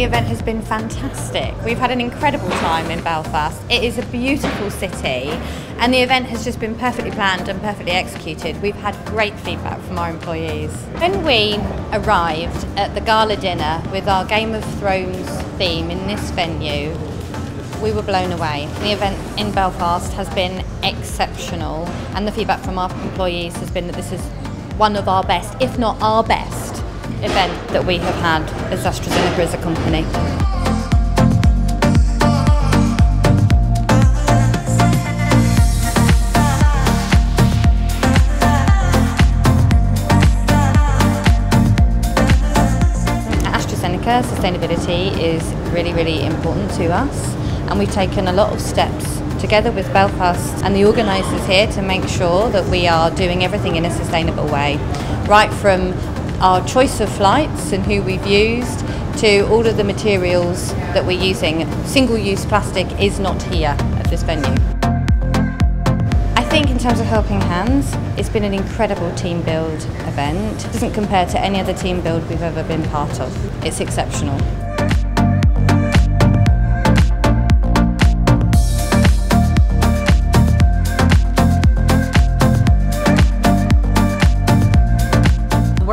the event has been fantastic. We've had an incredible time in Belfast. It is a beautiful city and the event has just been perfectly planned and perfectly executed. We've had great feedback from our employees. When we arrived at the gala dinner with our Game of Thrones theme in this venue, we were blown away. The event in Belfast has been exceptional and the feedback from our employees has been that this is one of our best, if not our best, event that we have had as AstraZeneca as a company. AstraZeneca, sustainability is really, really important to us and we've taken a lot of steps together with Belfast and the organisers here to make sure that we are doing everything in a sustainable way. Right from our choice of flights and who we've used to all of the materials that we're using. Single-use plastic is not here at this venue. I think in terms of helping hands, it's been an incredible team build event. It doesn't compare to any other team build we've ever been part of. It's exceptional.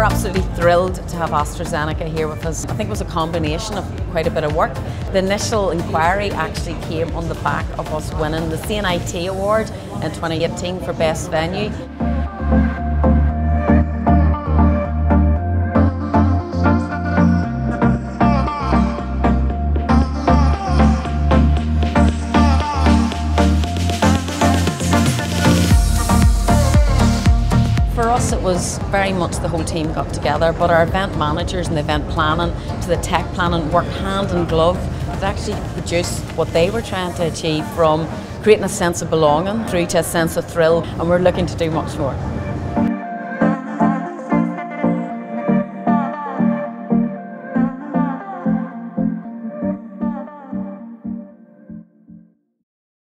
Absolutely thrilled to have AstraZeneca here with us. I think it was a combination of quite a bit of work. The initial inquiry actually came on the back of us winning the C&IT Award in 2018 for Best Venue. Us, it was very much the whole team got together, but our event managers and the event planning to the tech planning worked hand in glove to actually produce what they were trying to achieve from creating a sense of belonging through to a sense of thrill, and we're looking to do much more.